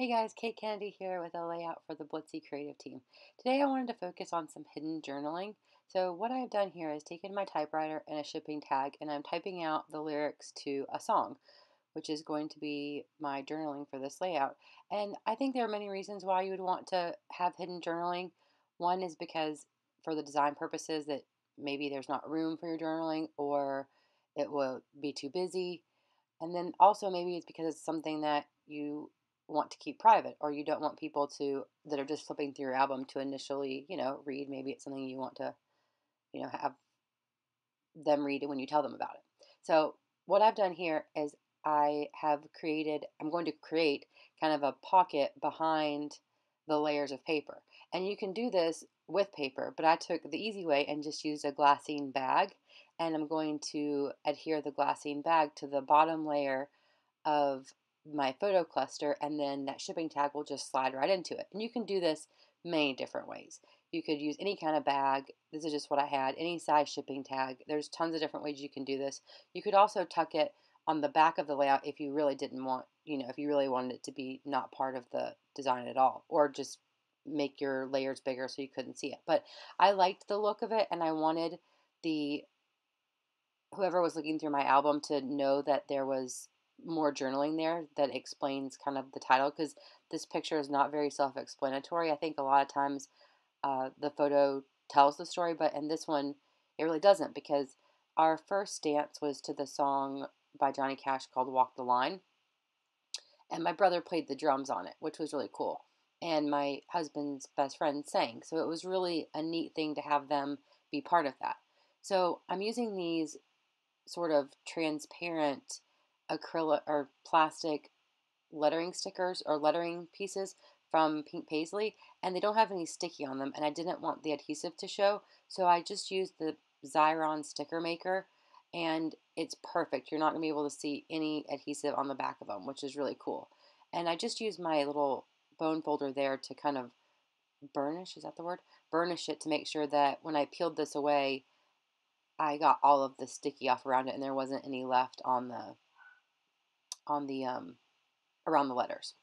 Hey guys, Kate Kennedy here with a layout for the Blitsy creative team. Today I wanted to focus on some hidden journaling. So what I've done here is taken my typewriter and a shipping tag and I'm typing out the lyrics to a song, which is going to be my journaling for this layout. And I think there are many reasons why you would want to have hidden journaling. One is because for the design purposes that maybe there's not room for your journaling or it will be too busy. And then also maybe it's because it's something that you want to keep private or you don't want people to that are just flipping through your album to initially you know read maybe it's something you want to you know have them read it when you tell them about it. So what i've done here is i have created i'm going to create kind of a pocket behind the layers of paper. And you can do this with paper but i took the easy way and just used a glassine bag and i'm going to adhere the glassine bag to the bottom layer of my photo cluster and then that shipping tag will just slide right into it. And you can do this many different ways. You could use any kind of bag. This is just what I had, any size shipping tag. There's tons of different ways you can do this. You could also tuck it on the back of the layout if you really didn't want, you know, if you really wanted it to be not part of the design at all or just make your layers bigger so you couldn't see it. But I liked the look of it and I wanted the whoever was looking through my album to know that there was more journaling there that explains kind of the title because this picture is not very self explanatory. I think a lot of times uh, the photo tells the story, but in this one, it really doesn't because our first dance was to the song by Johnny Cash called Walk the Line. And my brother played the drums on it, which was really cool. And my husband's best friend sang. So it was really a neat thing to have them be part of that. So I'm using these sort of transparent acrylic or plastic lettering stickers or lettering pieces from Pink Paislee and they don't have any sticky on them and I didn't want the adhesive to show so I just used the Xyron sticker maker and it's perfect. You're not going to be able to see any adhesive on the back of them which is really cool. And I just used my little bone folder there to kind of burnish, is that the word? Burnish it to make sure that when I peeled this away I got all of the sticky off around it and there wasn't any left on the on the um, around the letters.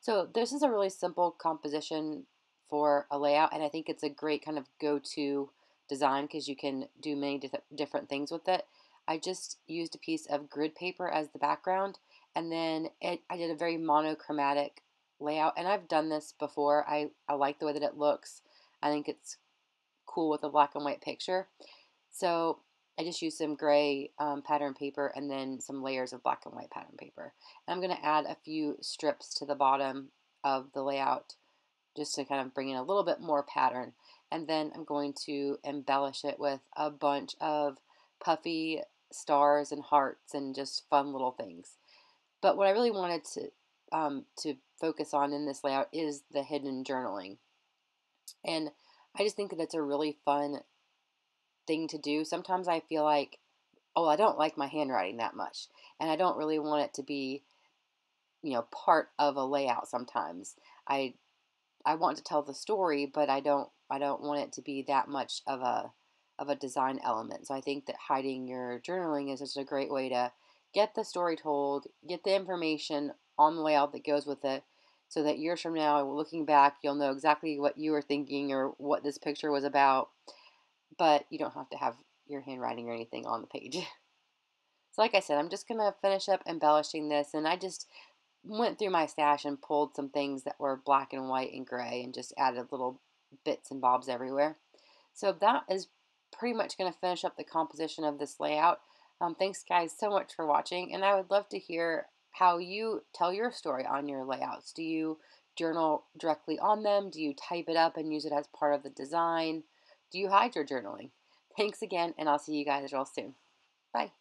So this is a really simple composition for a layout, and I think it's a great kind of go-to design because you can do many different things with it. I just used a piece of grid paper as the background, and then it, I did a very monochromatic layout, and I've done this before. I, I like the way that it looks. I think it's cool with a black and white picture. So I just used some gray um, pattern paper and then some layers of black and white pattern paper. And I'm going to add a few strips to the bottom of the layout just to kind of bring in a little bit more pattern. And then I'm going to embellish it with a bunch of puffy stars and hearts and just fun little things. But what I really wanted to um, to focus on in this layout is the hidden journaling. And I just think that it's a really fun thing to do. Sometimes I feel like, oh, I don't like my handwriting that much, and I don't really want it to be, you know, part of a layout. Sometimes I, I want to tell the story, but I don't, I don't want it to be that much of a, of a design element. So I think that hiding your journaling is just a great way to get the story told, get the information on the layout that goes with it, so that years from now, looking back, you'll know exactly what you were thinking or what this picture was about but you don't have to have your handwriting or anything on the page. so like I said, I'm just going to finish up embellishing this and I just went through my stash and pulled some things that were black and white and gray and just added little bits and bobs everywhere. So that is pretty much going to finish up the composition of this layout. Um, thanks guys so much for watching and I would love to hear how you tell your story on your layouts. Do you journal directly on them? Do you type it up and use it as part of the design? Do you hide your journaling? Thanks again, and I'll see you guys real soon. Bye.